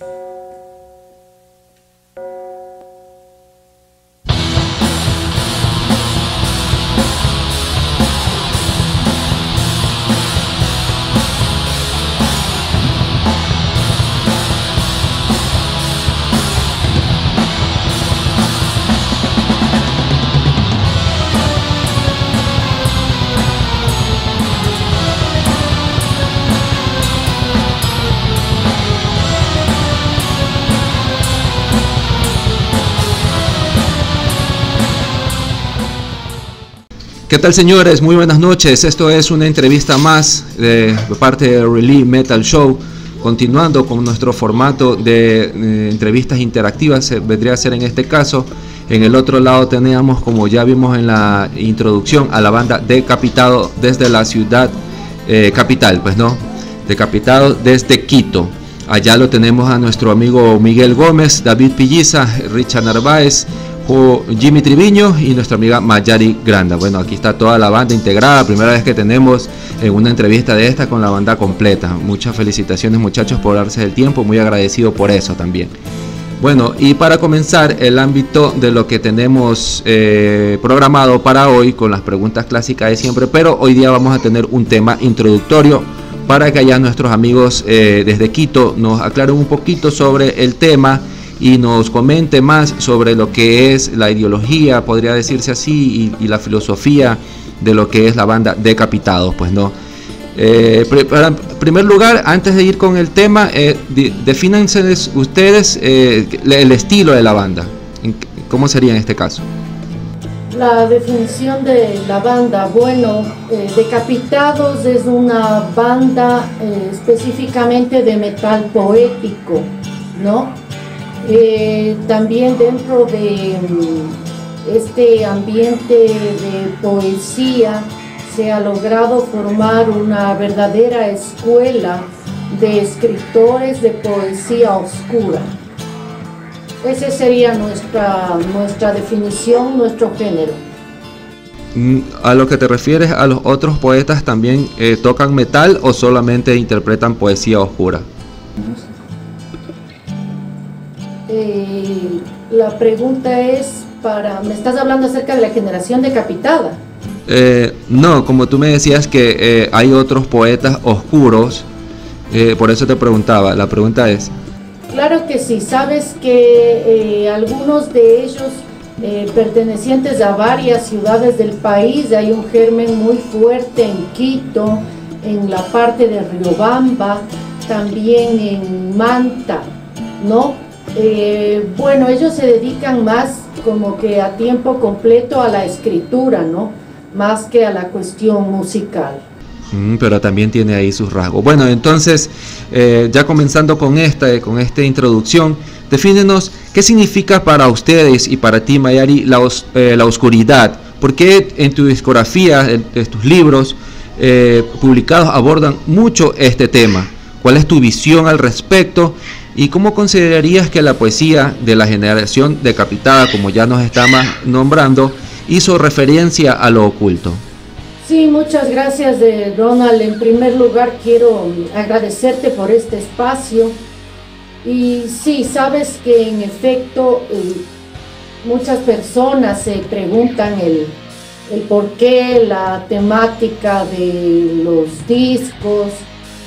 ¿Qué tal señores? Muy buenas noches. Esto es una entrevista más de parte de Relief Metal Show. Continuando con nuestro formato de eh, entrevistas interactivas, se vendría a ser en este caso. En el otro lado teníamos, como ya vimos en la introducción, a la banda Decapitado desde la ciudad eh, capital, pues no, Decapitado desde Quito. Allá lo tenemos a nuestro amigo Miguel Gómez, David Pilliza, Richard Narváez, Jimmy Triviño y nuestra amiga Mayari Granda. Bueno, aquí está toda la banda integrada, primera vez que tenemos en una entrevista de esta con la banda completa. Muchas felicitaciones muchachos por darse el tiempo, muy agradecido por eso también. Bueno, y para comenzar el ámbito de lo que tenemos eh, programado para hoy con las preguntas clásicas de siempre, pero hoy día vamos a tener un tema introductorio para que allá nuestros amigos eh, desde Quito nos aclaren un poquito sobre el tema y nos comente más sobre lo que es la ideología, podría decirse así, y, la filosofía de lo que es la banda Decapitados, pues no. Eh, en primer lugar, antes de ir con el tema, eh, ustedes eh, el estilo de la banda. ¿Cómo sería en este caso? La definición de la banda, bueno, eh, Decapitados es una banda específicamente de metal poético, ¿no? Eh, también dentro de mm, este ambiente de poesía se ha logrado formar una verdadera escuela de escritores de poesía oscura. Esa sería nuestra, nuestra definición, nuestro género. Mm, ¿A lo que te refieres a los otros poetas también eh, tocan metal o solamente interpretan poesía oscura? Eh, la pregunta es para, me estás hablando acerca de la generación decapitada. Eh, no, como tú me decías que eh, hay otros poetas oscuros, por eso te preguntaba, la pregunta es... Claro que sí, sabes que algunos de ellos pertenecientes a varias ciudades del país, hay un germen muy fuerte en Quito, en la parte de Riobamba, también en Manta, ¿no? Eh, bueno, ellos se dedican más como que a tiempo completo a la escritura, ¿no? Más que a la cuestión musical. Mm, pero también tiene ahí sus rasgos. Bueno, entonces, eh, ya comenzando con esta, con esta introducción, defínenos qué significa para ustedes y para ti, Mayari, la, eh, oscuridad. ¿Por qué en tu discografía, en tus libros publicados abordan mucho este tema? ¿Cuál es tu visión al respecto? ¿Y cómo considerarías que la poesía de la generación decapitada, como ya nos estamos nombrando, hizo referencia a lo oculto? Sí, muchas gracias de Ronald. En primer lugar quiero agradecerte por este espacio. Y sí, sabes que en efecto eh, muchas personas se preguntan el, el por qué, la temática de los discos,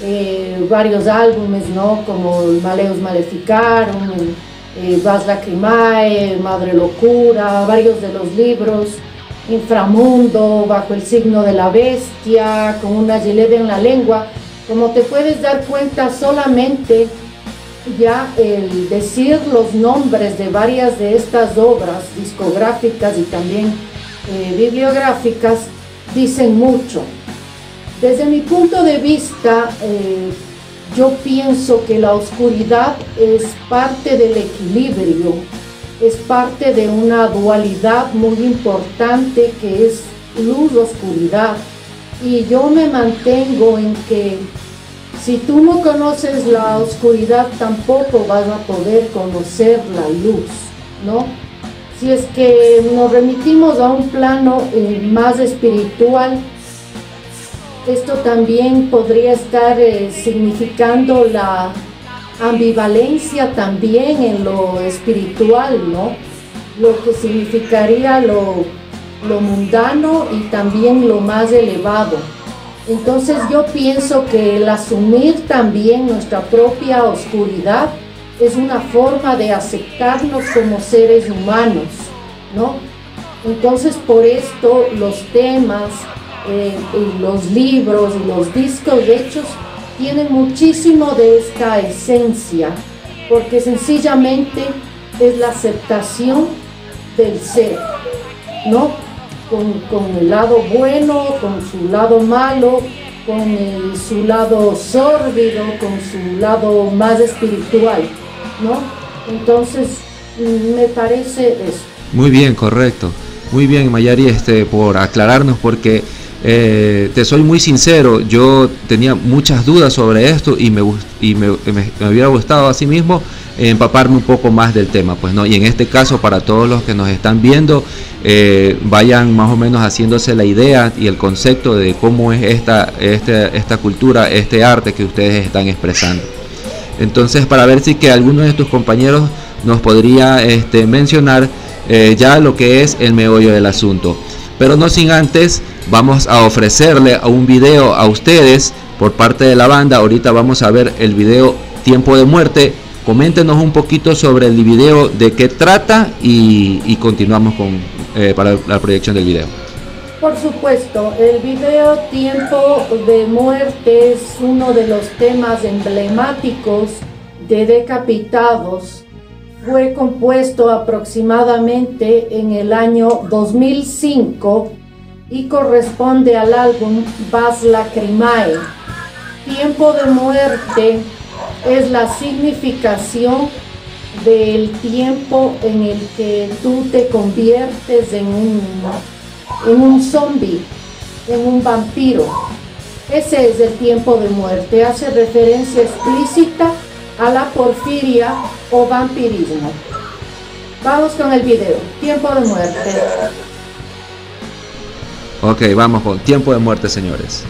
eh, varios álbumes, ¿no? Como Maleus Maleficarum, eh, Vas Lacrimae, Madre Locura, varios de los libros, Inframundo, Bajo el signo de la bestia, con una gilet en la lengua. Como te puedes dar cuenta, solamente ya el decir los nombres de varias de estas obras discográficas y también eh, bibliográficas dicen mucho. Desde mi punto de vista, eh, yo pienso que la oscuridad es parte del equilibrio, es parte de una dualidad muy importante que es luz-oscuridad. Y yo me mantengo en que si tú no conoces la oscuridad, tampoco vas a poder conocer la luz, ¿no? Si es que nos remitimos a un plano eh, más espiritual, esto también podría estar eh, significando la, ambivalencia también en lo espiritual, ¿no? Lo que significaría lo, lo mundano y también lo más elevado. Entonces yo pienso que el asumir también nuestra propia oscuridad es una forma de aceptarnos como seres humanos, ¿no? Entonces por esto los temas, eh, los libros y los discos hechos tienen muchísimo de esta esencia, porque sencillamente es la aceptación del ser, ¿no? Con, el lado bueno, con su lado malo, con su lado sórdido, con su lado más espiritual, ¿no? Entonces, me parece eso. Muy bien, correcto. Muy bien, Mayari, este, por aclararnos, porque eh, te soy muy sincero, yo tenía muchas dudas sobre esto y me, y hubiera gustado a sí mismo empaparme un poco más del tema, pues no. Y en este caso, para todos los que nos están viendo, eh, vayan más o menos haciéndose la idea y el concepto de cómo es esta, este, esta cultura, este arte que ustedes están expresando. Entonces, para ver si que alguno de tus compañeros nos podría este, mencionar eh, ya lo que es el meollo del asunto. Pero no sin antes, vamos a ofrecerle un video a ustedes por parte de la banda. Ahorita vamos a ver el video Tiempo de Muerte. Coméntenos un poquito sobre el video, de qué trata y, continuamos con, eh, para la proyección del video. Por supuesto, el video Tiempo de Muerte es uno de los temas emblemáticos de Decapitados fue compuesto aproximadamente en el año 2005 y corresponde al álbum Vas Lacrimae. Tiempo de muerte es la significación del tiempo en el que tú te conviertes en un, en un zombie, en un vampiro. Ese es el tiempo de muerte. Hace referencia explícita a la porfiria o vampirismo. Vamos con el video, tiempo de muerte. Ok, vamos con tiempo de muerte, señores.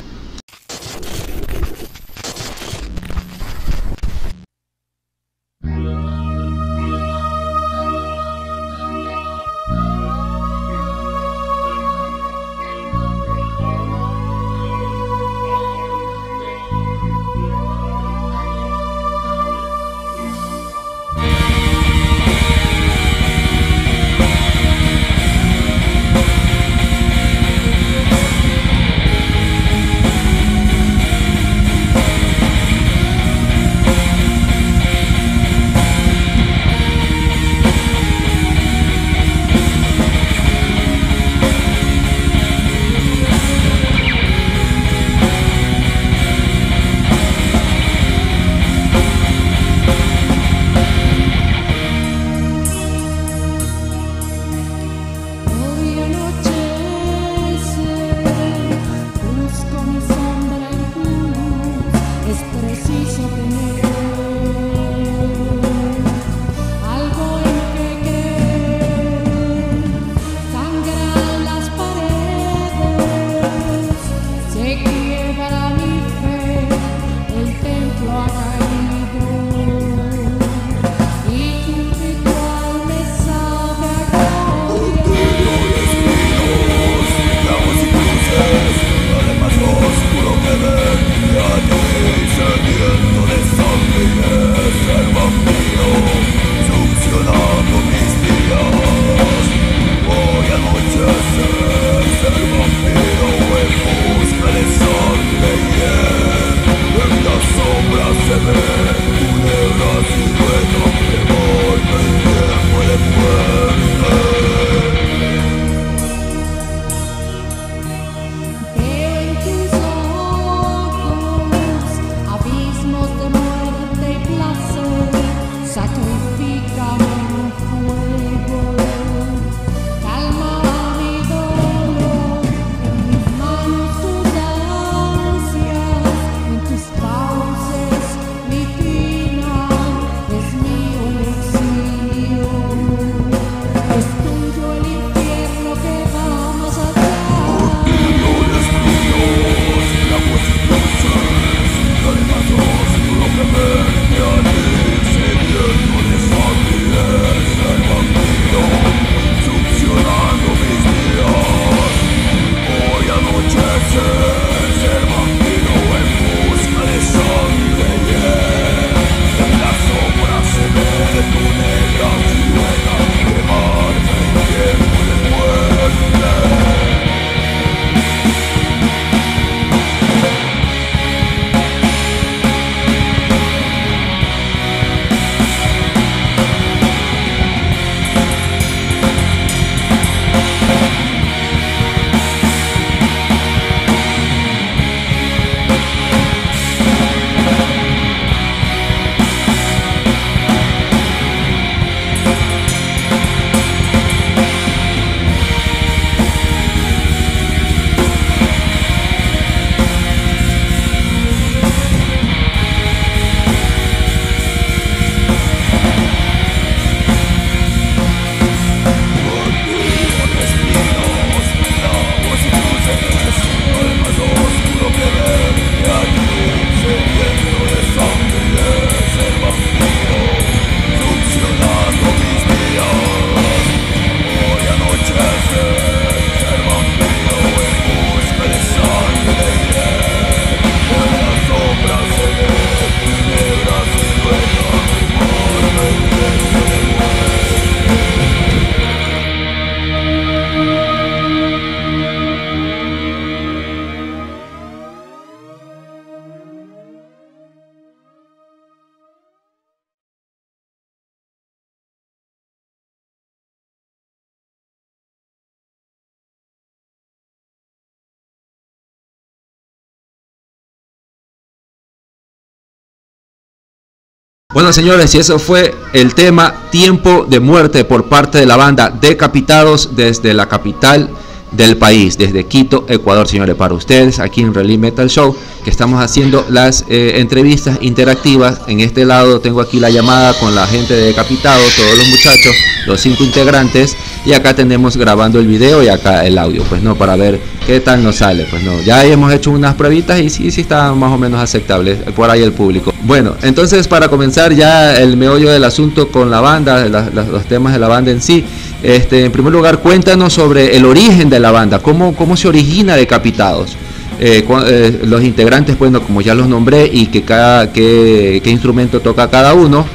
Bueno, señores, y eso fue el tema Tiempo de Muerte por parte de la banda Decapitados desde la capital del país, desde Quito, Ecuador, señores, para ustedes aquí en Rally Metal Show, que estamos haciendo las eh, entrevistas interactivas. En este lado tengo aquí la llamada con la gente de Decapitado, todos los muchachos, los cinco integrantes, y acá tenemos grabando el video y acá el audio, pues no, para ver qué tal nos sale, pues no. Ya hemos hecho unas pruebitas y sí, sí está más o menos aceptable por ahí el público. Bueno, entonces para comenzar ya el meollo del asunto con la banda, los temas de la banda en sí, este, en primer lugar, cuéntanos sobre el origen de la banda, cómo, cómo se origina Decapitados. Eh, eh, los integrantes, bueno, como ya los nombré, y que cada, qué, instrumento toca cada uno.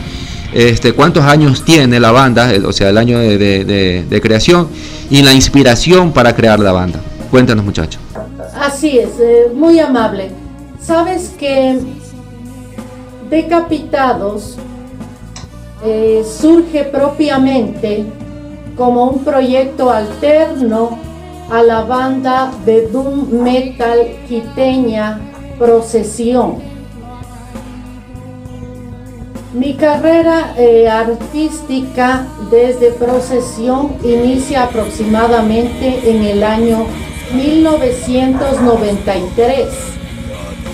Este, cuántos años tiene la banda, o sea, el año de, creación y la inspiración para crear la banda. Cuéntanos, muchachos. Así es, eh, muy amable. Sabes que Decapitados surge propiamente como un proyecto alterno a la banda de doom metal quiteña Procesión. Mi carrera eh, artística desde Procesión inicia aproximadamente en el año 1993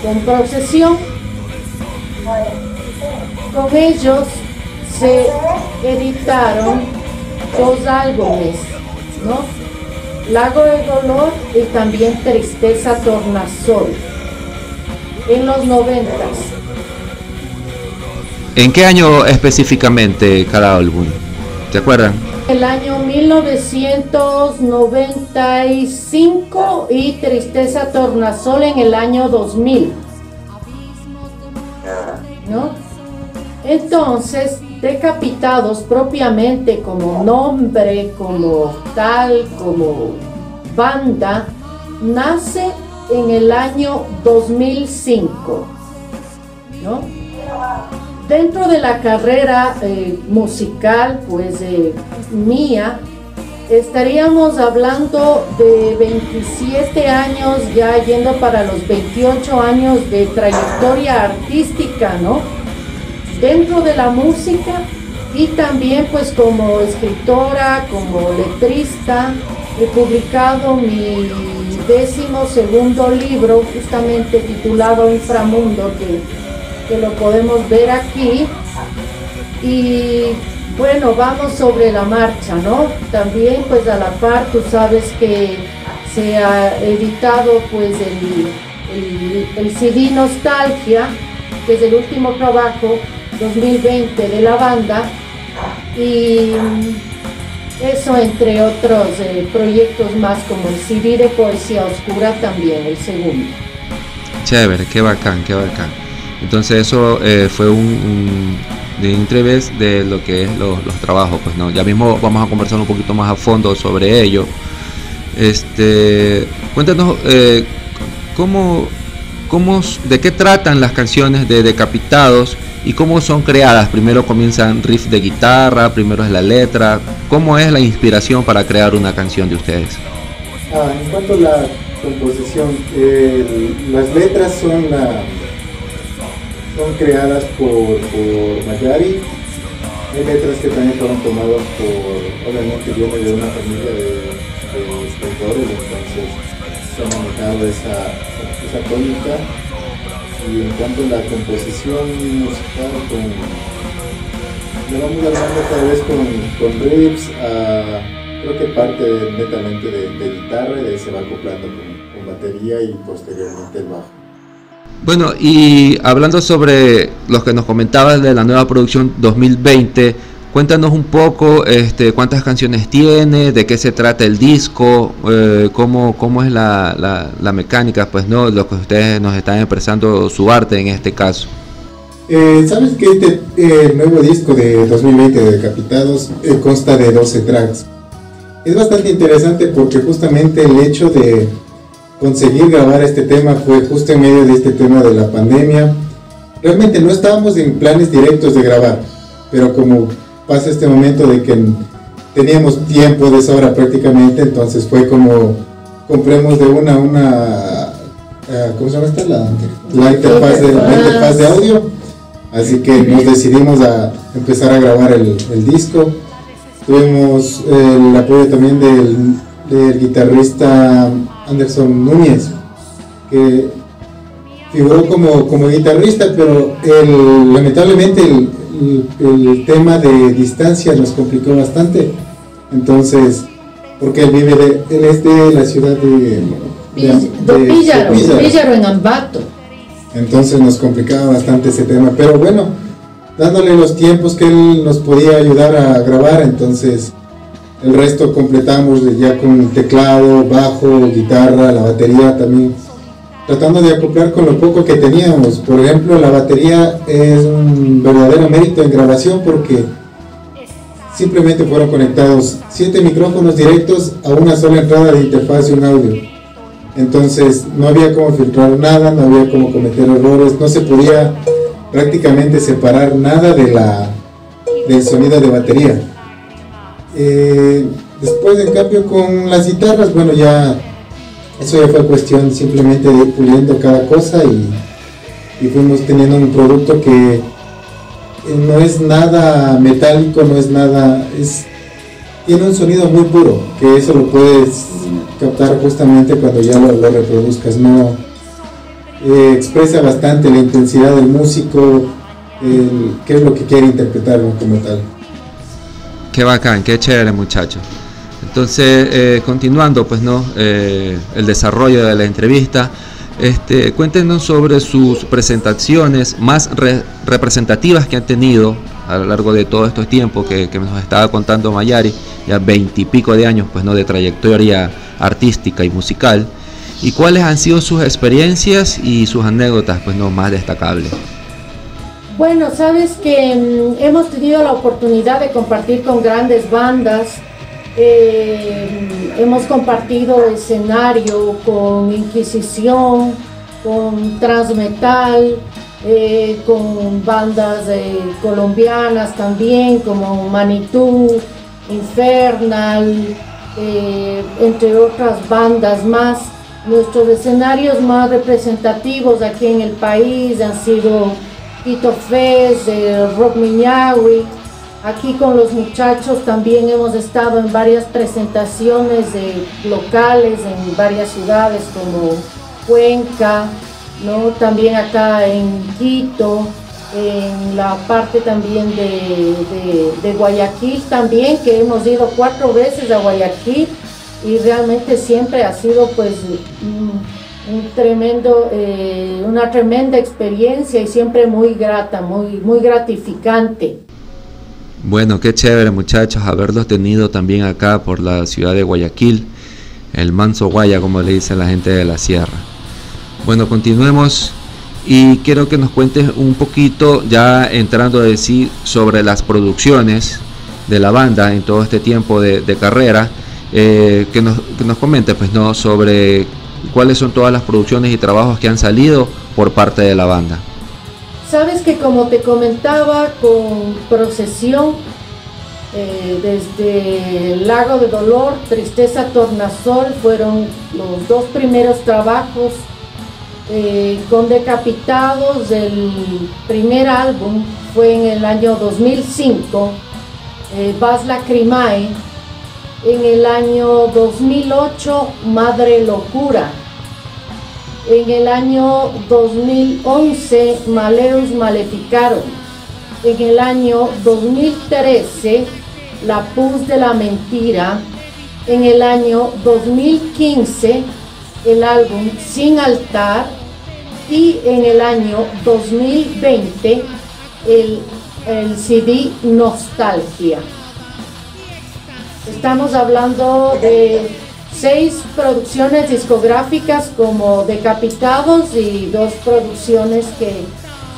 con Procesión. Con ellos se editaron dos álbumes, ¿no? Lago de Dolor y también Tristeza Tornasol, en los noventas. ¿En qué año específicamente cada álbum? ¿Te acuerdan? El año 1995 y Tristeza Tornasol en el año 2000. ¿No? Entonces, decapitados propiamente como nombre, como tal, como banda, nace en el año 2005. Dentro de la carrera eh, musical, pues mía, estaríamos hablando de 27 años, ya yendo para los 28 años de trayectoria artística, ¿no? Dentro de la música y también pues como escritora, como letrista, he publicado mi décimo segundo libro justamente titulado Inframundo que, que lo podemos ver aquí. Y bueno vamos sobre la marcha no también pues a la par tú sabes que se ha editado pues el, el, el CD Nostalgia que es el último trabajo 2020 de la banda y eso entre otros eh, proyectos más como el CD de Poesía Oscura también, el segundo. Chévere, qué bacán, qué bacán. Entonces eso eh, fue un, de entrevés de lo que es los trabajos, pues no, ya mismo vamos a conversar un poquito más a fondo sobre ello. Este, cuéntanos eh, cómo, cómo, de qué tratan las canciones de Decapitados y cómo son creadas. Primero comienzan riff de guitarra, primero es la letra. ¿Cómo es la inspiración para crear una canción de ustedes? Ah, en cuanto a la composición, las letras son, son creadas por, por Mayari. Hay letras que también fueron tomadas por, obviamente viene de una familia de, escritores, entonces se ha esa, esa tónica y en cuanto a la composición musical, con, le vamos armando cada vez con, con riffs, creo que parte netamente de, guitarra de ahí se va acoplando con, batería y posteriormente el bajo. Bueno, y hablando sobre los que nos comentabas de la nueva producción 2020, Cuéntanos un poco este, cuántas canciones tiene, de qué se trata el disco, eh, cómo, cómo es la, la, mecánica, pues no, lo que ustedes nos están expresando su arte en este caso. Eh, Sabes que este eh, nuevo disco de 2020 de Decapitados consta de 12 tracks. Es bastante interesante porque justamente el hecho de conseguir grabar este tema fue justo en medio de este tema de la pandemia. Realmente no estábamos en planes directos de grabar, pero como pasa este momento de que teníamos tiempo de sobra prácticamente, entonces fue como compremos de una una eh, ¿cómo se llama esta? La, interfaz, de, de audio. Así que nos decidimos a empezar a grabar el, disco. Tuvimos el apoyo también del, guitarrista Anderson Núñez, que figuró como, como guitarrista, pero lamentablemente el, tema de distancia nos complicó bastante. Entonces, porque él vive de, él es de la ciudad de, de, en Ambato. Entonces nos complicaba bastante ese tema, pero bueno, dándole los tiempos que él nos podía ayudar a grabar, entonces el resto completamos ya con teclado, bajo, guitarra, la batería también, tratando de acoplar con lo poco que teníamos. Por ejemplo, la batería es un verdadero mérito en grabación porque simplemente fueron conectados siete micrófonos directos a una sola entrada de interfaz y un audio. Entonces no había como filtrar nada, no había como cometer errores, no se podía prácticamente separar nada de la, del sonido de batería. Eh, después, en cambio, con las guitarras, bueno, ya eso ya fue cuestión simplemente de ir puliendo cada cosa y, y fuimos teniendo un producto que no es nada metálico, no es nada, es tiene un sonido muy puro, que eso lo puedes captar justamente cuando ya lo, reproduzcas, ¿no? Eh, expresa bastante la intensidad del músico, qué es lo que quiere interpretar como tal. Qué bacán, qué chévere muchacho. Entonces, eh, continuando, pues no, eh, el desarrollo de la entrevista, este, cuéntenos sobre sus presentaciones más representativas que han tenido a lo largo de todo este tiempo que, que nos estaba contando Mayari, ya veintipico de años pues, ¿no? de trayectoria artística y musical, y cuáles han sido sus experiencias y sus anécdotas pues, ¿no? más destacables. Bueno, sabes que mm, hemos tenido la oportunidad de compartir con grandes bandas, eh, hemos compartido escenario con Inquisición, con Transmetal, eh, con bandas eh, colombianas también como Manitú, Infernal, entre otras bandas más. Nuestros escenarios más representativos aquí en el país han sido Tito Fez, Rock Miñahui, Aquí con los muchachos también hemos estado en varias presentaciones locales en varias ciudades como Cuenca, ¿no? también acá en Quito, en la parte también de, Guayaquil también, que hemos ido cuatro veces a Guayaquil y realmente siempre ha sido pues un, tremendo, eh, una tremenda experiencia y siempre muy grata, muy, muy gratificante. Bueno, qué chévere muchachos haberlos tenido también acá por la ciudad de Guayaquil, el manso Guaya como le dice la gente de la sierra. Bueno, continuemos y quiero que nos cuentes un poquito, ya entrando a decir sobre las producciones de la banda en todo este tiempo de, carrera, eh, que, nos, que nos pues, ¿no? sobre cuáles son todas las producciones y trabajos que han salido por parte de la banda. Sabes que como te comentaba con Procesión, eh, desde el Lago de Dolor, Tristeza Tornasol fueron los dos primeros trabajos eh, con Decapitados. El primer álbum fue en el año 2005, eh, Vas Lacrimae. En el año 2008, Madre Locura en el año 2011, Maleus Maleficaron. En el año 2013, La Puz de la Mentira. En el año 2015, el álbum Sin Altar. Y en el año 2020, el, el CD Nostalgia. Estamos hablando de seis producciones discográficas como Decapitados y dos producciones que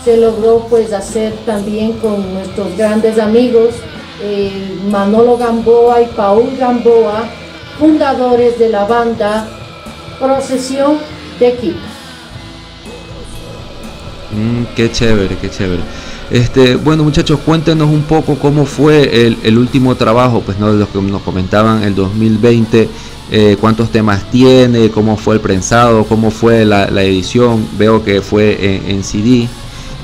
se logró pues hacer también con nuestros grandes amigos Manolo Gamboa y Paul Gamboa, fundadores de la banda Procesión de Quito. Mm, qué chévere, qué chévere. Este, bueno muchachos, cuéntenos un poco cómo fue el, último trabajo, pues no de los que nos comentaban el 2020 eh, cuántos temas tiene, cómo fue el prensado, cómo fue la, edición, veo que fue en, CD.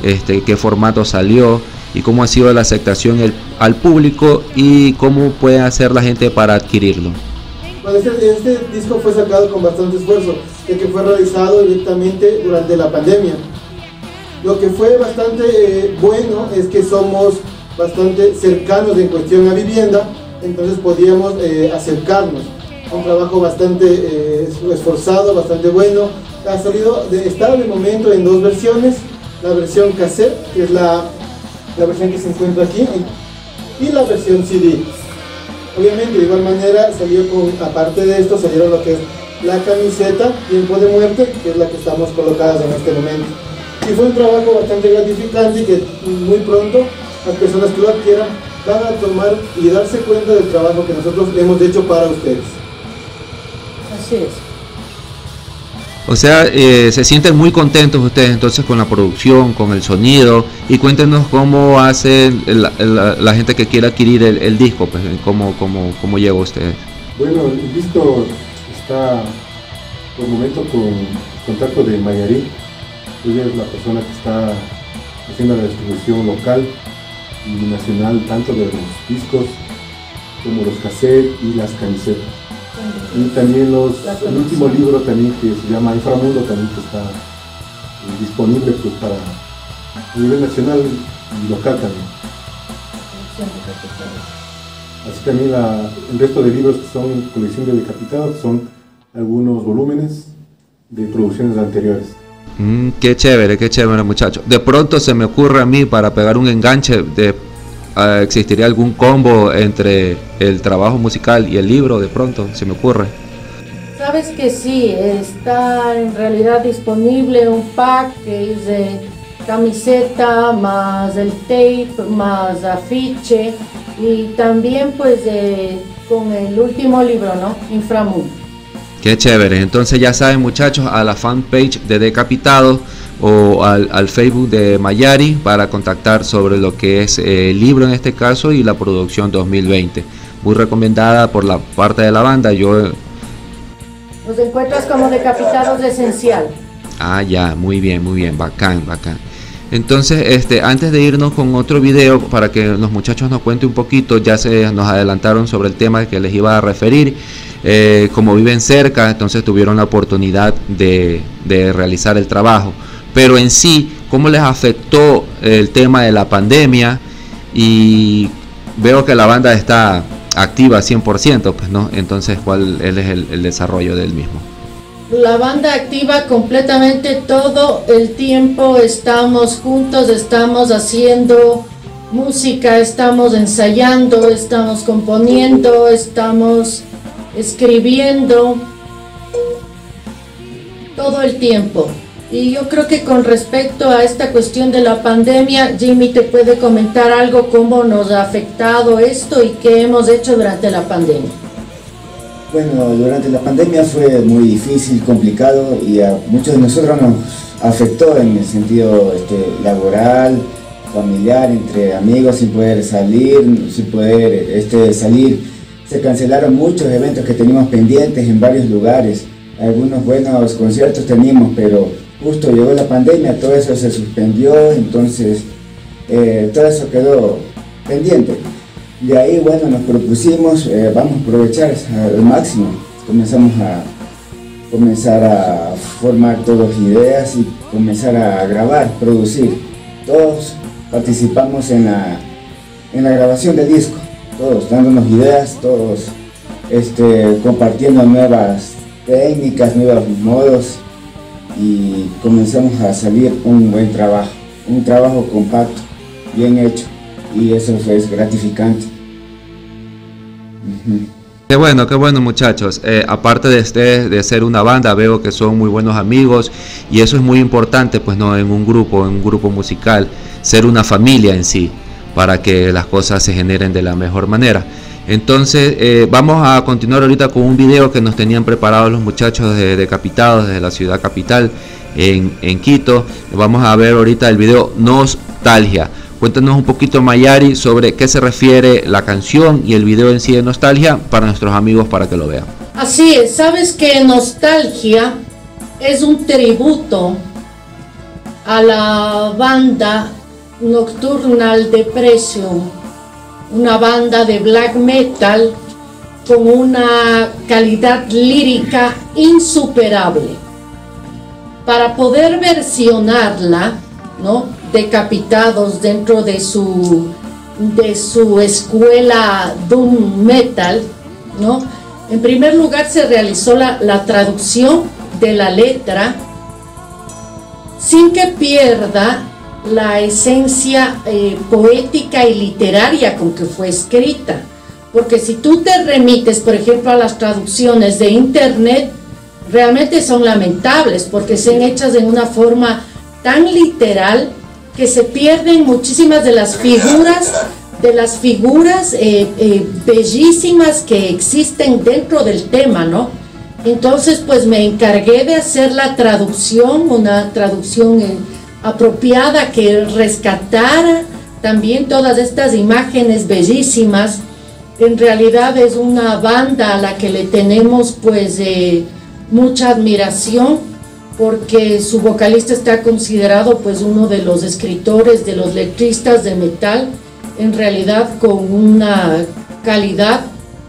este, qué formato salió y cómo ha sido la aceptación al público y cómo puede hacer la gente para adquirirlo. Este, este, disco fue sacado con bastante esfuerzo, ya que fue realizado directamente durante la pandemia. Lo que fue bastante eh, bueno es que somos bastante cercanos en cuestión a vivienda, entonces podíamos eh, acercarnos. Un trabajo bastante eh, esforzado, bastante bueno. Ha salido, de, está de momento en dos versiones, la versión cassette, que es la, la versión que se encuentra aquí, y la versión CD. Obviamente, de igual manera, salió con, aparte de esto, salieron lo que es la camiseta Tiempo de Muerte, que es la que estamos colocadas en este momento. Y fue un trabajo bastante gratificante y que muy pronto las personas que lo adquieran van a tomar y darse cuenta del trabajo que nosotros hemos hecho para ustedes. Así es. O sea, eh, se sienten muy contentos ustedes entonces con la producción, con el sonido y cuéntenos cómo hace la, gente que quiera adquirir el, disco, pues cómo, cómo, cómo llega usted. Bueno, el disco está por el momento con contacto de Mayarí. Ella es la persona que está haciendo la distribución local y nacional tanto de los discos como los cassettes y las camisetas. Y también los, el último libro también que se llama Inframundo también que está eh, disponible pues para a nivel nacional y local también. Así también el resto de libros que son colección de decapitados son algunos volúmenes de producciones anteriores. Mm, qué chévere, qué chévere muchachos. De pronto se me ocurre a mí para pegar un enganche de Ah, ¿Existiría algún combo entre el trabajo musical y el libro de pronto? Se me ocurre. Sabes que sí, está en realidad disponible un pack que es de camiseta más el tape más afiche y también pues con el último libro, ¿no? Inframundo. Qué chévere. Entonces ya saben muchachos, a la fanpage de Decapitado o al, Facebook de Mayari para contactar sobre lo que es eh, el libro en este caso y la producción 2020. Muy recomendada por la parte de la banda. Yo Nos encuentras como decapitados esencial. Ah, ya, muy bien, muy bien, bacán, bacán. Entonces, este, antes de irnos con otro video para que los muchachos nos cuenten un poquito, ya se nos adelantaron sobre el tema que les iba a referir. Eh, como viven cerca, entonces tuvieron la oportunidad de, de realizar el trabajo pero en sí, cómo les afectó el tema de la pandemia y veo que la banda está activa 100%, pues no, entonces cuál es el, el desarrollo del mismo. La banda activa completamente todo el tiempo, estamos juntos, estamos haciendo música, estamos ensayando, estamos componiendo, estamos escribiendo todo el tiempo. Y yo creo que con respecto a esta cuestión de la pandemia, Jimmy te puede comentar algo, cómo nos ha afectado esto y qué hemos hecho durante la pandemia. Bueno, durante la pandemia fue muy difícil, complicado y a muchos de nosotros nos afectó en el sentido este, laboral, familiar, entre amigos, sin poder salir, sin poder este, salir. Se cancelaron muchos eventos que teníamos pendientes en varios lugares. Algunos buenos conciertos teníamos, pero justo llegó la pandemia, todo eso se suspendió, entonces eh, todo eso quedó pendiente. De ahí, bueno, nos propusimos, eh, vamos a aprovechar al máximo, comenzamos a comenzar a formar todas ideas y comenzar a grabar, producir. Todos participamos en la, en la grabación del disco, todos dándonos ideas, todos este, compartiendo nuevas técnicas, nuevos modos y comenzamos a salir un buen trabajo, un trabajo compacto, bien hecho y eso fue gratificante. Qué bueno, qué bueno muchachos. Eh, aparte de, este, de ser una banda, veo que son muy buenos amigos y eso es muy importante, pues no, en un grupo, en un grupo musical, ser una familia en sí, para que las cosas se generen de la mejor manera. Entonces eh, vamos a continuar ahorita con un video que nos tenían preparados los muchachos de Decapitados desde la ciudad capital en, Quito. Vamos a ver ahorita el video Nostalgia. Cuéntanos un poquito Mayari sobre qué se refiere la canción y el video en sí de Nostalgia para nuestros amigos para que lo vean. Así es, sabes que Nostalgia es un tributo a la banda Nocturnal Depression, una banda de black metal con una calidad lírica insuperable. Para poder versionarla, ¿no? Decapitados dentro de su, de su escuela Doom Metal, ¿no? En primer lugar se realizó la, la traducción de la letra sin que pierda la esencia eh, poética y literaria con que fue escrita. Porque si tú te remites, por ejemplo, a las traducciones de Internet, realmente son lamentables porque son hechas en una forma tan literal que se pierden muchísimas de las figuras de las figuras eh, eh, bellísimas que existen dentro del tema, ¿no? Entonces, pues me encargué de hacer la traducción, una traducción apropiada que rescatara también todas estas imágenes bellísimas. En realidad es una banda a la que le tenemos pues eh, mucha admiración porque su vocalista está considerado pues uno de los escritores, de los letristas de metal, en realidad con una calidad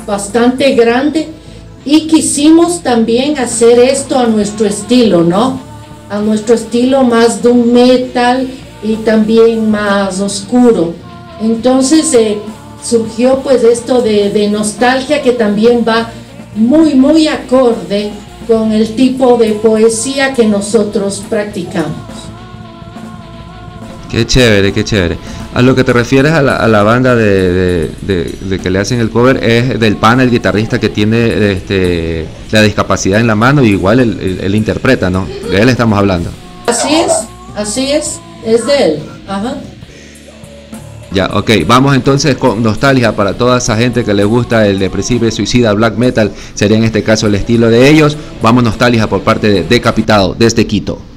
bastante grande y quisimos también hacer esto a nuestro estilo, ¿no? A nuestro estilo más de un metal y también más oscuro. Entonces eh, surgió pues esto de, de nostalgia que también va muy, muy acorde con el tipo de poesía que nosotros practicamos. Qué chévere, qué chévere. A lo que te refieres a la, banda de, que le hacen el cover es del pana, el guitarrista que tiene este, la discapacidad en la mano y igual él, interpreta, ¿no? De él estamos hablando. Así es, así es, es de él. Ajá. Ya, ok, vamos entonces con nostalgia para toda esa gente que le gusta el depresivo suicida black metal, sería en este caso el estilo de ellos. Vamos nostalgia por parte de Decapitado desde Quito.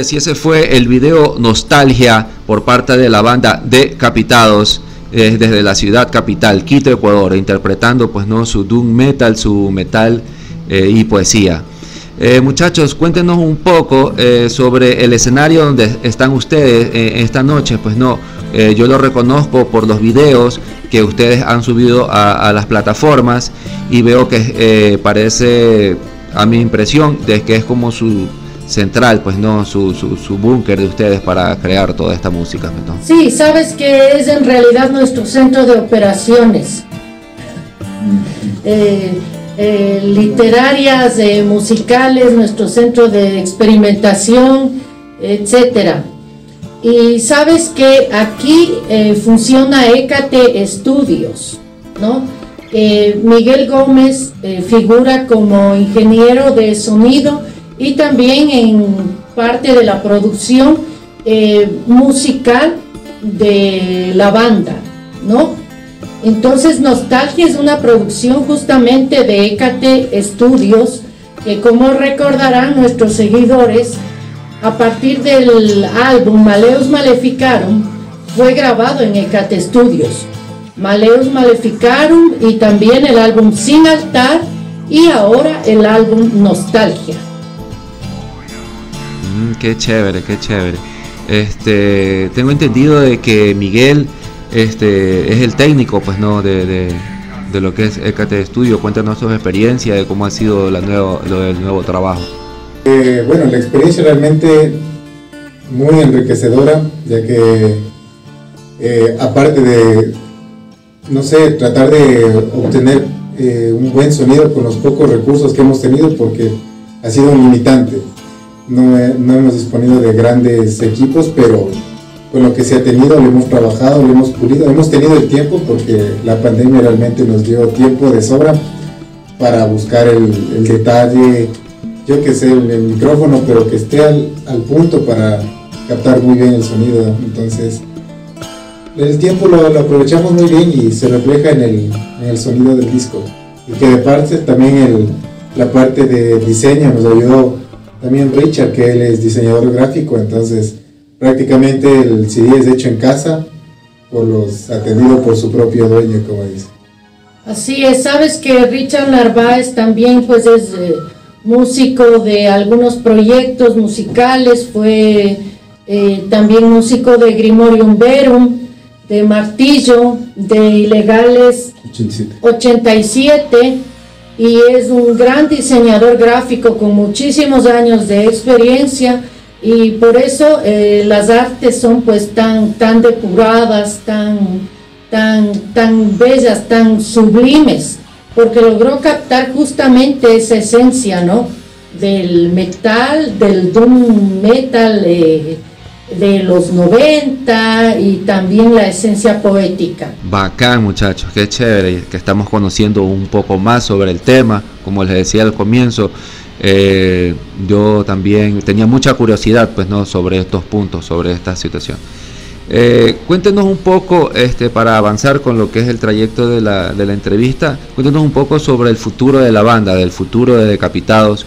Así ese fue el video Nostalgia por parte de la banda Decapitados eh, desde la ciudad capital, Quito, Ecuador, interpretando pues no su doom metal, su metal eh, y poesía. Eh, muchachos, cuéntenos un poco sobre el escenario donde están ustedes esta noche. Pues no, yo lo reconozco por los videos que ustedes han subido a, a las plataformas y veo que parece, a mi impresión, de que es como su central, pues no, su, su, búnker de ustedes para crear toda esta música. ¿no? Sí, sabes que es en realidad nuestro centro de operaciones. Eh, eh, literarias, eh, musicales, nuestro centro de experimentación, etcétera. Y sabes que aquí funciona ECATE Estudios, ¿no? Miguel Gómez figura como ingeniero de sonido y también en parte de la producción eh, musical de la banda, ¿no? Entonces Nostalgia es una producción justamente de Ecate Studios, que como recordarán nuestros seguidores, a partir del álbum Maleus Maleficarum, fue grabado en Ecate Studios. Maleus Maleficarum y también el álbum Sin Altar y ahora el álbum Nostalgia. Mm, qué chévere, qué chévere. Este, tengo entendido de que Miguel este, es el técnico, pues no, de, lo que es ECATE Studio. Cuéntanos su experiencia de cómo ha sido la nuevo, lo del nuevo trabajo. Eh, bueno, la experiencia realmente muy enriquecedora, ya que eh, aparte de, no sé, tratar de obtener eh, un buen sonido con los pocos recursos que hemos tenido, porque ha sido un limitante no, hemos disponido de grandes equipos, pero con lo que se ha tenido lo hemos trabajado, lo hemos pulido, hemos tenido el tiempo porque la pandemia realmente nos dio tiempo de sobra para buscar el, detalle, yo que sé, el, micrófono, pero que esté al, punto para captar muy bien el sonido. Entonces, el tiempo lo, aprovechamos muy bien y se refleja en el, en el, sonido del disco. Y que de parte también la parte de diseño nos ayudó también Richard, que él es diseñador gráfico, entonces prácticamente el CD es hecho en casa, por los atendido por su propio dueño, como dice. Así es, sabes que Richard Narváez también pues es eh, músico de algunos proyectos musicales, fue eh, también músico de Grimorium Verum, de Martillo, de Ilegales 87. 87 y es un gran diseñador gráfico con muchísimos años de experiencia y por eso eh, las artes son pues tan, tan depuradas, tan, tan, tan bellas, tan sublimes, porque logró captar justamente esa esencia, ¿no? Del metal, del doom metal, eh, de los 90 y también la esencia poética. Bacán muchachos, qué chévere que estamos conociendo un poco más sobre el tema, como les decía al comienzo. Eh, yo también tenía mucha curiosidad pues no sobre estos puntos sobre esta situación eh, cuéntenos un poco este para avanzar con lo que es el trayecto de la, de la entrevista cuéntenos un poco sobre el futuro de la banda del futuro de decapitados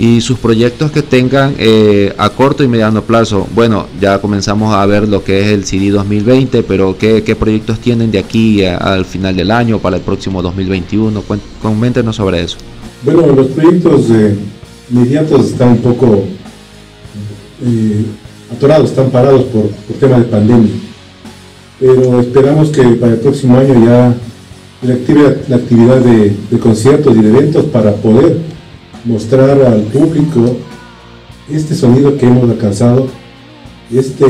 y sus proyectos que tengan eh, a corto y mediano plazo. Bueno, ya comenzamos a ver lo que es el CD 2020, pero ¿qué, proyectos tienen de aquí al final del año, para el próximo 2021? Coméntenos sobre eso. Bueno, los proyectos eh, inmediatos están un poco eh, atorados, están parados por, por tema de pandemia. Pero esperamos que para el próximo año ya actividad, la actividad de conciertos y de eventos para poder mostrar al público este sonido que hemos alcanzado, este,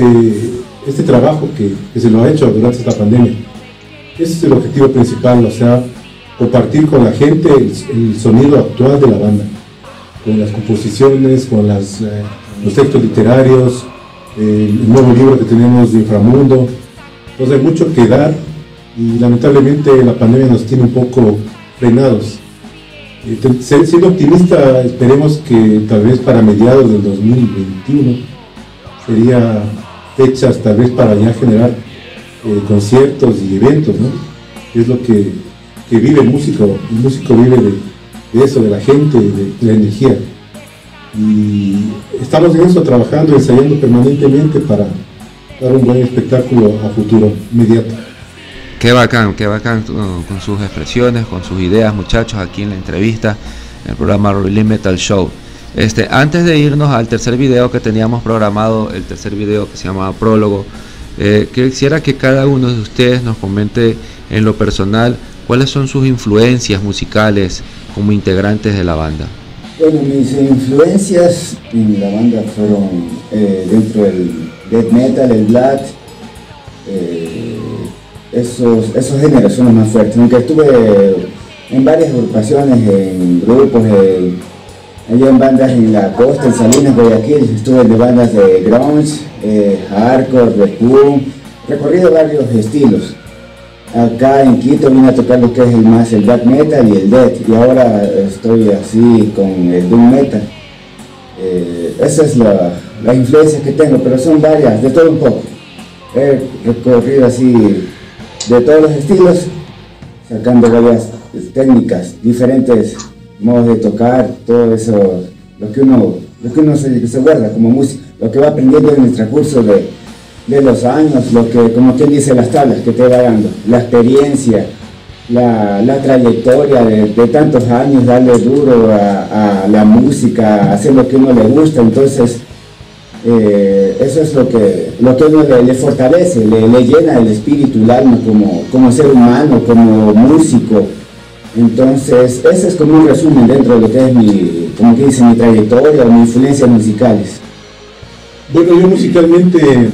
este trabajo que, se lo ha hecho durante esta pandemia. Ese es el objetivo principal, o sea, compartir con la gente el, sonido actual de la banda, con las composiciones, con eh, los textos literarios, el nuevo libro que tenemos de Inframundo. Entonces hay mucho que dar y lamentablemente la pandemia nos tiene un poco frenados. Siendo optimista, esperemos que tal vez para mediados del 2021 sería fechas tal vez para ya generar eh, conciertos y eventos, ¿no? Es lo que, vive el músico, el músico vive de, eso, de la gente, de, la energía. Y estamos en eso, trabajando, ensayando permanentemente para dar un buen espectáculo a futuro inmediato. Qué bacán, qué bacán con sus expresiones, con sus ideas, muchachos, aquí en la entrevista, en el programa Really Metal Show. Este, antes de irnos al tercer video que teníamos programado, el tercer video que se llama Prólogo, eh, quisiera que cada uno de ustedes nos comente en lo personal cuáles son sus influencias musicales como integrantes de la banda. Bueno, mis influencias en la banda fueron eh, dentro del death metal, el black, eh, esos, esos géneros son los más fuertes. Aunque estuve en varias agrupaciones, en grupos, en, en bandas en la costa, en Salinas, Guayaquil, estuve en bandas de grunge, eh, hardcore, de recorrido varios estilos. Acá en Quito vine a tocar lo que es el más el black metal y el death, y ahora estoy así con el doom metal. Eh, esa es la, la influencia que tengo, pero son varias, de todo un poco. He recorrido así de todos los estilos, sacando varias técnicas, diferentes modos de tocar, todo eso, lo que uno, lo que uno se, se guarda como música, lo que va aprendiendo en el transcurso de, de los años, lo que, como quien dice, las tablas que te va dando, la experiencia, la, la trayectoria de, tantos años, darle duro a, a, la música, hacer lo que uno le gusta, entonces eh, eso es lo que, lo que le, le fortalece, le, le, llena el espíritu, el alma como, como ser humano, como músico. Entonces, ese es como un resumen dentro de lo que es mi, como que dice, mi trayectoria o mis influencias musicales. Bueno, yo musicalmente,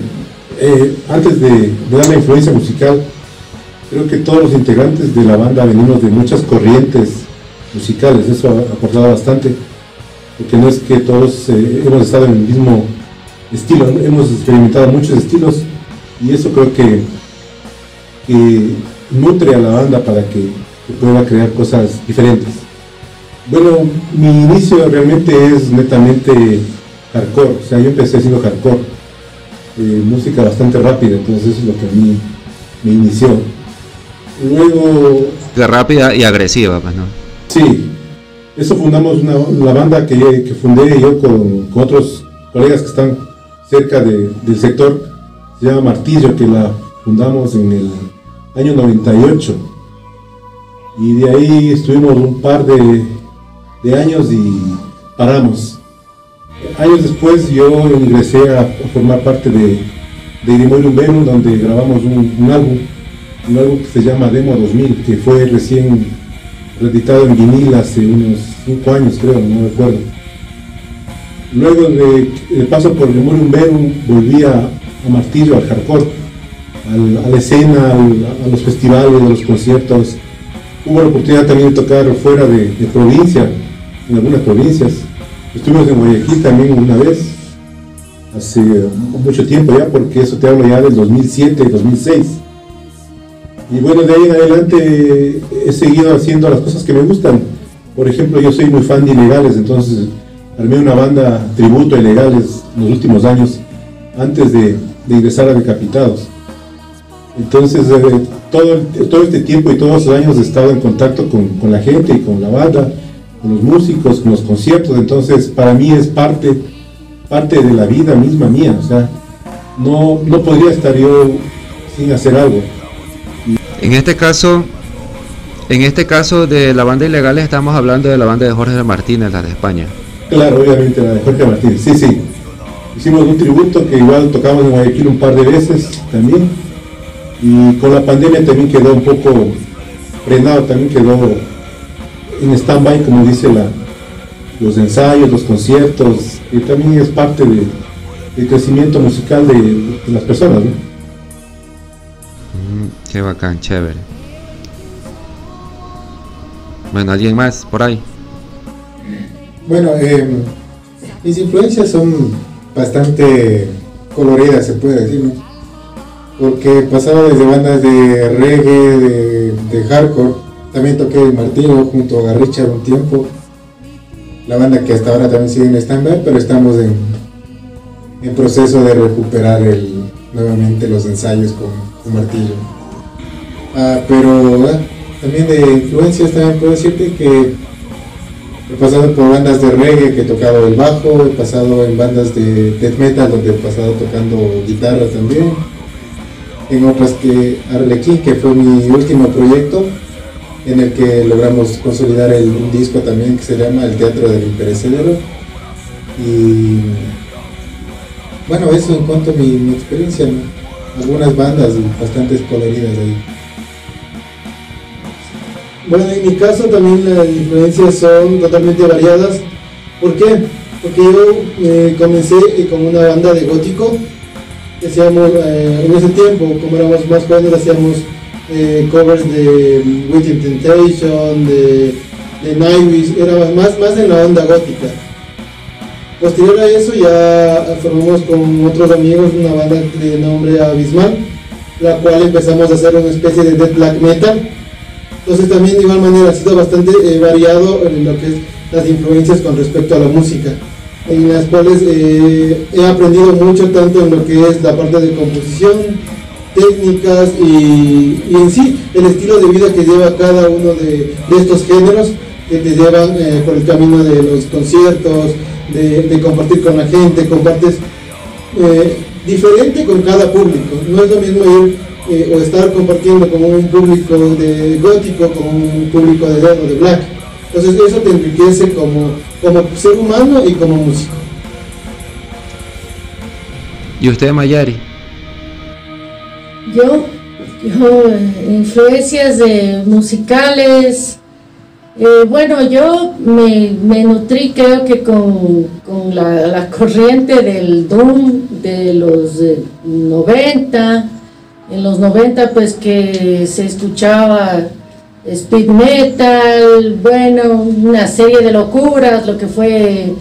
eh, antes de, de, dar la influencia musical, creo que todos los integrantes de la banda venimos de muchas corrientes musicales, eso ha aportado bastante, porque no es que todos eh, hemos estado en el mismo estilo, hemos experimentado muchos estilos y eso creo que, que nutre a la banda para que, que, pueda crear cosas diferentes. Bueno, mi inicio realmente es netamente hardcore, o sea, yo empecé haciendo hardcore, eh, música bastante rápida, entonces eso es lo que a mí me inició. Luego... De rápida y agresiva, pues, ¿no? Sí, eso fundamos una, la banda que, que fundé yo con, con otros colegas que están cerca de, del sector, se llama Martillo, que la fundamos en el año 98. Y de ahí estuvimos un par de, de años y paramos. Años después yo ingresé a, formar parte de, de Irimorium donde grabamos un, un, álbum, un álbum que se llama Demo 2000, que fue recién reeditado en vinil hace unos 5 años creo, no me acuerdo Luego de, paso por Memorium Verum volví a, Martillo, al hardcore, a la escena, a los festivales, a los conciertos. Hubo la oportunidad también de tocar fuera de, de, provincia, en algunas provincias. Estuvimos en Guayaquil también una vez, hace mucho tiempo ya, porque eso te hablo ya del 2007, 2006. Y bueno, de ahí en adelante he seguido haciendo las cosas que me gustan. Por ejemplo, yo soy muy fan de Ilegales, entonces armé una banda tributo ilegales en los últimos años, antes de, de ingresar a Decapitados. Entonces, eh, todo, todo este tiempo y todos los años he estado en contacto con, con, la gente y con la banda, con los músicos, con los conciertos, entonces para mí es parte, parte de la vida misma mía, o sea, no, no podría estar yo sin hacer algo. En este caso, en este caso de la banda Ilegales estamos hablando de la banda de Jorge Martínez, la de España. Claro, obviamente la de Jorge Martínez, sí, sí. Hicimos un tributo que igual tocamos en Guayaquil un par de veces también. Y con la pandemia también quedó un poco frenado, también quedó en stand-by, como dice la, los ensayos, los conciertos, y también es parte de, del crecimiento musical de, de las personas. ¿no? Mm, qué bacán, chévere. Bueno, ¿alguien más por ahí? Bueno, eh, mis influencias son bastante coloridas, se puede decir, ¿no? Porque pasaba desde bandas de reggae, de, hardcore, también toqué el martillo junto a Richard un tiempo, la banda que hasta ahora también sigue en stand-by, pero estamos en, en, proceso de recuperar el, nuevamente los ensayos con, con martillo. Ah, pero ah, también de influencias también puedo decirte que He pasado por bandas de reggae que he tocado el bajo, he pasado en bandas de death metal donde he pasado tocando guitarra también. En otras que Arlequín, que fue mi último proyecto, en el que logramos consolidar el, un disco también que se llama El Teatro del Imperecedero. Y bueno, eso en cuanto a mi, mi experiencia, ¿no? algunas bandas bastante coloridas ahí. Bueno, en mi caso también las influencias son totalmente variadas. ¿Por qué? Porque yo eh, comencé eh, con una banda de gótico. Hacíamos, eh, en ese tiempo, como éramos más jóvenes, hacíamos eh, covers de Within Temptation, de, de Nightwish, era más, más en la onda gótica. Posterior a eso ya formamos con otros amigos una banda de nombre Abismal, la cual empezamos a hacer una especie de death black metal. Entonces también de igual manera ha sido bastante eh, variado en lo que es las influencias con respecto a la música, en las cuales eh, he aprendido mucho tanto en lo que es la parte de composición, técnicas y, en sí el estilo de vida que lleva cada uno de, estos géneros que te llevan eh, por el camino de los conciertos, de, compartir con la gente, compartes diferente con cada público. No es lo mismo ir eh, o estar compartiendo con un público de gótico, con un público de death o de black. Entonces eso te enriquece como, como ser humano y como músico. ¿Y usted, Mayari? Yo, yo, eh, influencias de musicales, eh, bueno, yo me, me nutrí creo que con, con la, la corriente del Doom de los eh, 90, en los 90 pues que se escuchaba speed metal, bueno, una serie de locuras, lo que fue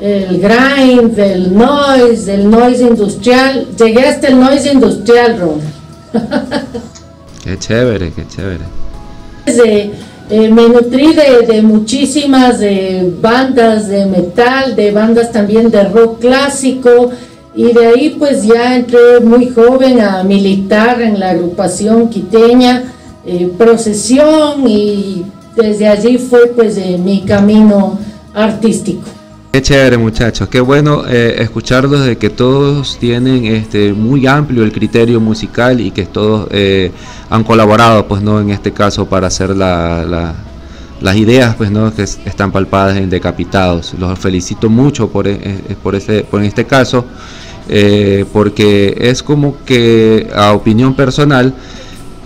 el grind, el noise, el noise industrial, llegué hasta el noise industrial, Ron. Qué chévere, qué chévere. eh, me nutrí de, de muchísimas eh, bandas de metal, de bandas también de rock clásico y de ahí pues ya entré muy joven a militar en la agrupación quiteña, eh, procesión y desde allí fue pues eh, mi camino artístico. Qué chévere muchachos, qué bueno eh, escucharlos de que todos tienen este muy amplio el criterio musical y que todos eh, han colaborado pues no en este caso para hacer la, la- las ideas pues no que es- están palpadas en Decapitados. Los felicito mucho por, e- eh, por, ese, por este caso eh, porque es como que a opinión personal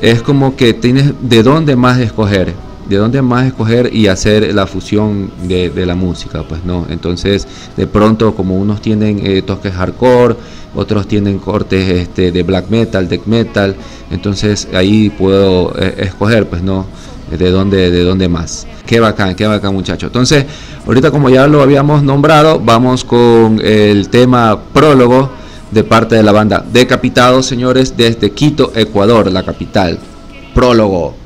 es como que tienes de dónde más escoger, de dónde más escoger y hacer la fusión de, la música, pues no. Entonces, de pronto, como unos tienen eh, toques hardcore, otros tienen cortes este, de black metal, death metal, entonces ahí puedo eh, escoger, pues no, de dónde, de dónde más. Qué bacán, qué bacán, muchacho. Entonces, ahorita como ya lo habíamos nombrado, vamos con el tema prólogo de parte de la banda Decapitados, señores, desde Quito, Ecuador, la capital. Prólogo.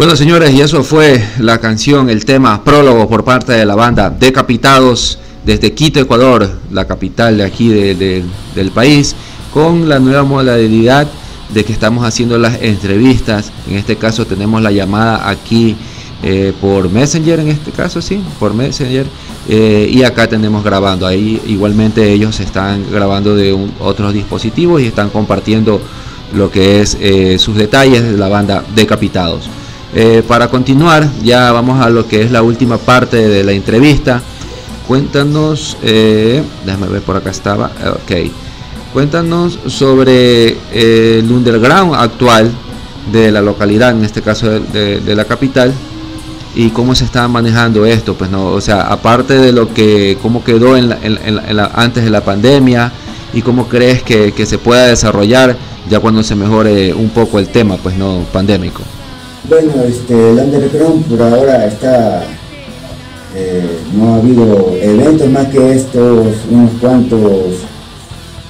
Bueno, señores, y eso fue la canción, el tema prólogo por parte de la banda Decapitados desde Quito, Ecuador, la capital de aquí del país, con la nueva modalidad de que estamos haciendo las entrevistas. En este caso tenemos la llamada aquí eh, por Messenger, en este caso sí, por Messenger. Eh, y acá tenemos grabando. Ahí igualmente ellos están grabando de otros dispositivos y están compartiendo lo que es eh, sus detalles de la banda Decapitados. Eh, para continuar, ya vamos a lo que es la última parte de la entrevista. Cuéntanos, eh, déjame ver por acá estaba, ok. Cuéntanos sobre eh, el underground actual de la localidad, en este caso de, la capital, y cómo se está manejando esto, pues no, o sea, aparte de lo que, cómo quedó en antes de la pandemia y cómo crees que, que se pueda desarrollar ya cuando se mejore un poco el tema, pues no pandémico. Bueno, este, el underground por ahora está, eh, no ha habido eventos más que estos, unos cuantos,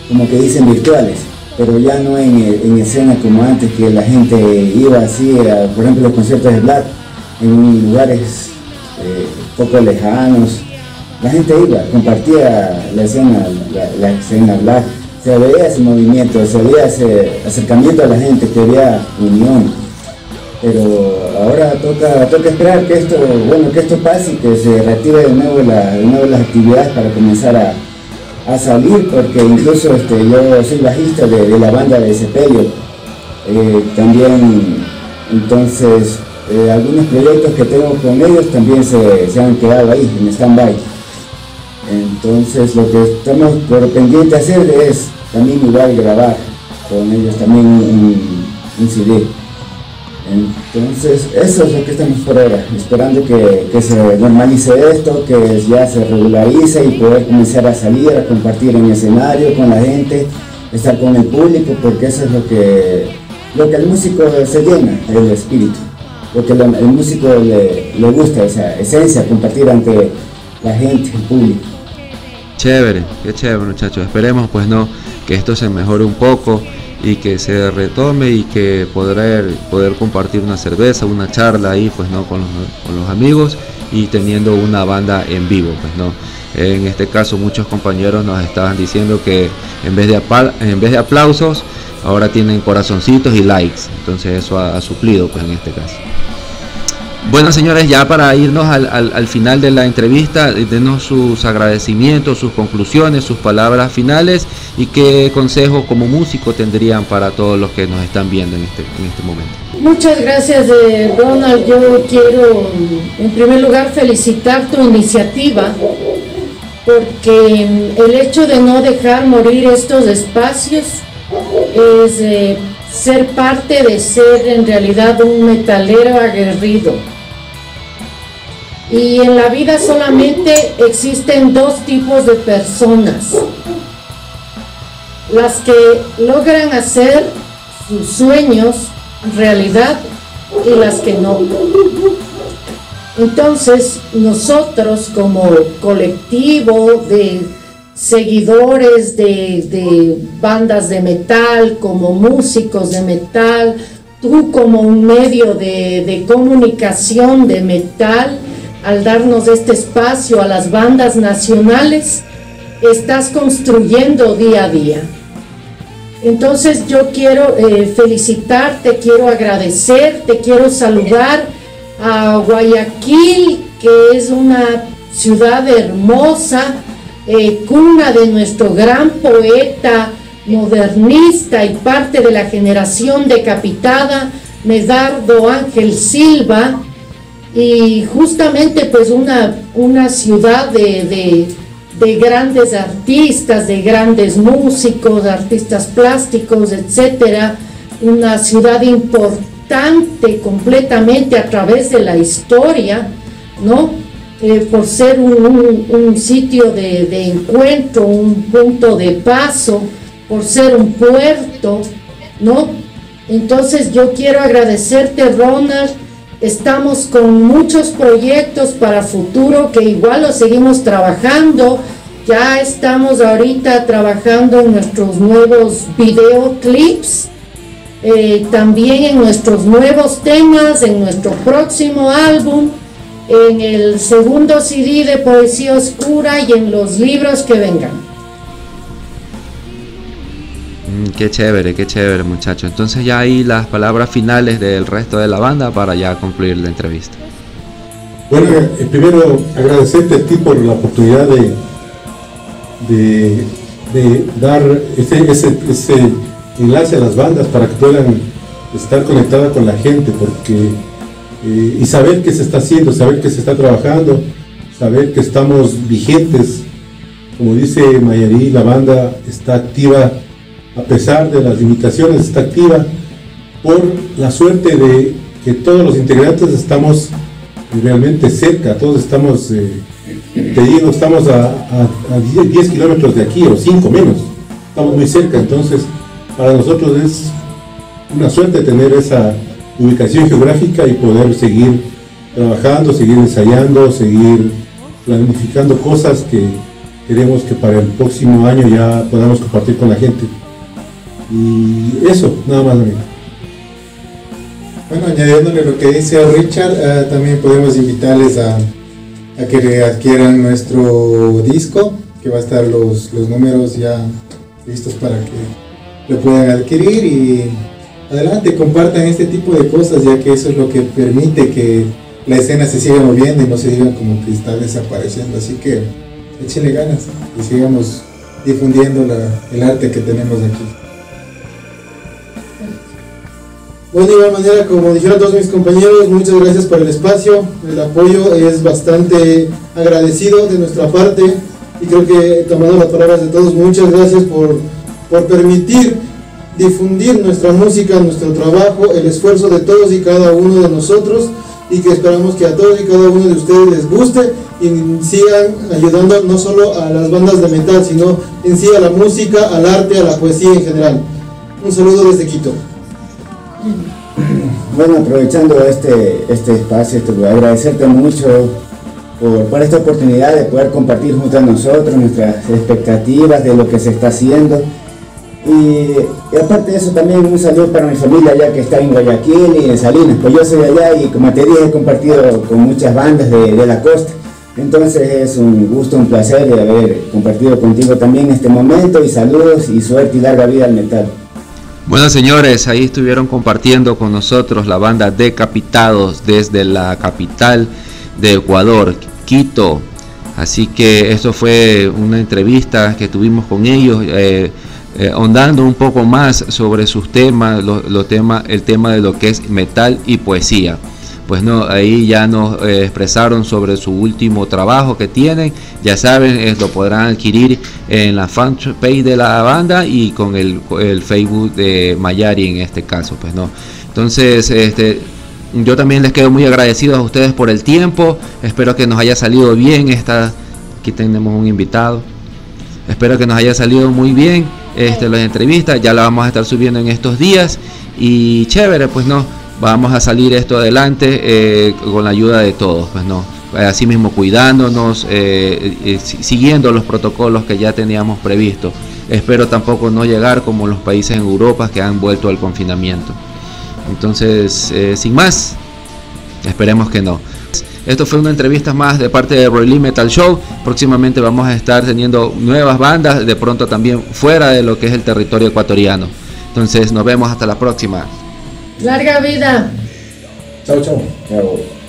como que dicen virtuales, pero ya no en, en escena como antes, que la gente iba así, por ejemplo los conciertos de Black, en lugares eh, poco lejanos, la gente iba, compartía la escena, la, escena Black, se veía ese movimiento, se veía ese acercamiento a la gente, que había unión pero ahora toca, toca esperar que esto, bueno, que esto pase y que se reactive de nuevo, las actividades para comenzar a, salir, porque incluso este, yo soy bajista de, la banda de Sepelio, eh, también entonces eh, algunos proyectos que tengo con ellos también se, han quedado ahí, en stand-by. Entonces lo que estamos por pendiente hacer es también igual grabar con ellos también un, un CD. Entonces, eso es lo que estamos por ahora, esperando que, se normalice esto, que ya se regularice y poder comenzar a salir, a compartir en escenario con la gente, estar con el público, porque eso es lo que, lo que al músico se llena, el espíritu, lo que el músico le, le gusta, esa esencia, compartir ante la gente, el público. Chévere, qué chévere muchachos, esperemos pues no, que esto se mejore un poco y que se retome y que poder, poder compartir una cerveza, una charla ahí pues no con los, amigos y teniendo una banda en vivo pues no en este caso muchos compañeros nos estaban diciendo que en vez de, en vez de aplausos ahora tienen corazoncitos y likes. Entonces eso ha, ha suplido pues en este caso bueno, señores, ya para irnos al, final de la entrevista, denos sus agradecimientos, sus conclusiones, sus palabras finales y qué consejo como músico tendrían para todos los que nos están viendo en este, en este momento. Muchas gracias, eh, Ronald. Yo quiero, en primer lugar, felicitar tu iniciativa porque el hecho de no dejar morir estos espacios es eh, ser parte de ser en realidad un metalero aguerrido. Y en la vida solamente existen dos tipos de personas. Las que logran hacer sus sueños realidad y las que no. Entonces, nosotros como colectivo de seguidores de, bandas de metal, como músicos de metal, tú como un medio de, de comunicación de metal, al darnos este espacio a las bandas nacionales, estás construyendo día a día. Entonces yo quiero eh, felicitarte, quiero agradecerte, quiero saludar a Guayaquil, que es una ciudad hermosa, eh, cuna de nuestro gran poeta modernista y parte de la generación decapitada, Medardo Ángel Silva, y justamente pues una, una ciudad de, grandes artistas, de grandes músicos, artistas plásticos, etcétera, una ciudad importante completamente a través de la historia, ¿no? Eh, por ser un, sitio de, encuentro, un punto de paso, por ser un puerto, ¿no? Entonces yo quiero agradecerte, Ronald, Estamos con muchos proyectos para futuro que igual lo seguimos trabajando. Ya estamos ahorita trabajando en nuestros nuevos videoclips eh, también en nuestros nuevos temas, en nuestro próximo álbum, en el segundo CD de Poesía Oscura y en los libros que vengan. Mm, qué chévere, qué chévere muchachos. Entonces ya ahí las palabras finales del resto de la banda para ya concluir la entrevista. Bueno, eh, primero agradecerte a ti por la oportunidad de, de, dar ese, ese, ese enlace a las bandas para que puedan estar conectadas con la gente, porque eh, y saber qué se está haciendo, saber que se está trabajando, saber que estamos vigentes. Como dice Mayarí, la banda está activa a pesar de las limitaciones, está activa por la suerte de que todos los integrantes estamos realmente cerca, todos estamos, eh, estamos a 10 kilómetros de aquí o 5 menos, estamos muy cerca, entonces para nosotros es una suerte tener esa ubicación geográfica y poder seguir trabajando, seguir ensayando, seguir planificando cosas que queremos que para el próximo año ya podamos compartir con la gente. Y eso, nada más. Amigo. Bueno, añadiéndole lo que dice Richard, eh, también podemos invitarles a, a que adquieran nuestro disco, que va a estar los, los números ya listos para que lo puedan adquirir y adelante, compartan este tipo de cosas, ya que eso es lo que permite que la escena se siga moviendo y no se diga como que está desapareciendo. Así que échenle ganas y sigamos difundiendo el arte que tenemos aquí. Bueno, de igual manera, como dijeron todos mis compañeros, muchas gracias por el espacio, el apoyo es bastante agradecido de nuestra parte y creo que tomando las palabras de todos, muchas gracias por por permitir difundir nuestra música, nuestro trabajo, el esfuerzo de todos y cada uno de nosotros y que esperamos que a todos y cada uno de ustedes les guste y sigan ayudando no solo a las bandas de metal, sino en sí a la música, al arte, a la poesía en general. Un saludo desde Quito. Bueno, aprovechando este, este espacio, este agradecerte mucho por, por, esta oportunidad de poder compartir junto a nosotros nuestras expectativas de lo que se está haciendo y, aparte de eso también un saludo para mi familia allá que está en Guayaquil y en Salinas, pues yo soy allá y como te dije he compartido con muchas bandas de, de la costa. Entonces es un gusto, un placer de haber compartido contigo también este momento y saludos y suerte y larga vida al metal. Bueno señores, ahí estuvieron compartiendo con nosotros la banda Decapitados desde la capital de Ecuador, Quito. Así que eso fue una entrevista que tuvimos con ellos. Eh, eh, un poco más sobre sus temas, lo, tema, el tema de lo que es metal y poesía. Pues no, ahí ya nos eh, expresaron sobre su último trabajo que tienen. Ya saben, eh, lo podrán adquirir en la fanpage de la banda y con el, el, Facebook de Mayari en este caso. Pues no. Entonces, este, yo también les quedo muy agradecido a ustedes por el tiempo. Espero que nos haya salido bien esta. Aquí tenemos un invitado. Espero que nos haya salido muy bien este, las entrevistas, ya la vamos a estar subiendo en estos días y chévere, pues no, vamos a salir esto adelante eh, con la ayuda de todos, pues no, así mismo cuidándonos, eh, eh, siguiendo los protocolos que ya teníamos previstos. Espero tampoco no llegar como los países en Europa que han vuelto al confinamiento. Entonces, sin más, esperemos que no. Esto fue una entrevista más de parte de Roy Lee Metal Show. Próximamente vamos a estar teniendo nuevas bandas, de pronto también fuera de lo que es el territorio ecuatoriano. Entonces nos vemos hasta la próxima. Larga vida. Chao, chao. Chao.